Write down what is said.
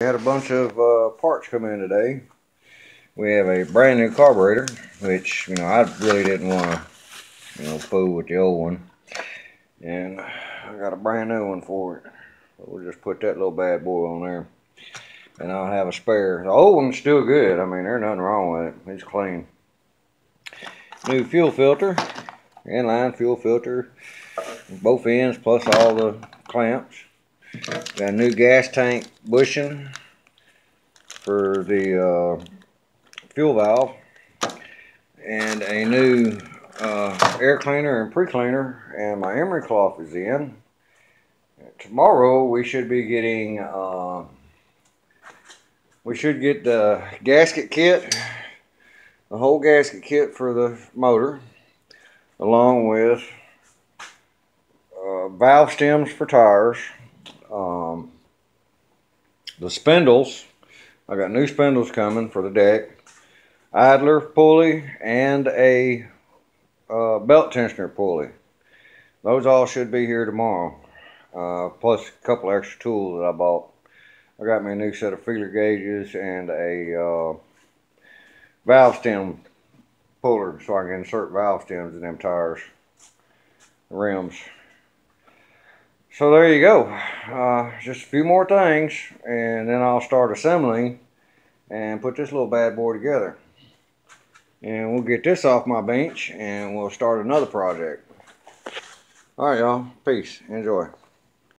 We had a bunch of uh, parts come in today. We have a brand new carburetor, which, you know, I really didn't want to, you know, fool with the old one. And I got a brand new one for it. We'll just put that little bad boy on there. And I'll have a spare. The old one's still good. I mean, there's nothing wrong with it. It's clean. New fuel filter. Inline fuel filter. Both ends plus all the clamps. Got a new gas tank bushing for the uh, fuel valve. And a new uh, air cleaner and pre-cleaner. And my emery cloth is in. Tomorrow we should be getting... Uh, we should get the gasket kit, the whole gasket kit for the motor, along with uh, valve stems for tires, um, the spindles. I got new spindles coming for the deck, idler pulley, and a uh, belt tensioner pulley. Those all should be here tomorrow, uh, plus a couple extra tools that I bought. I got me a new set of feeler gauges and a uh, valve stem puller so I can insert valve stems in them tires, rims. So there you go. Uh, just a few more things and then I'll start assembling and put this little bad boy together. And we'll get this off my bench and we'll start another project. Alright y'all, peace, enjoy.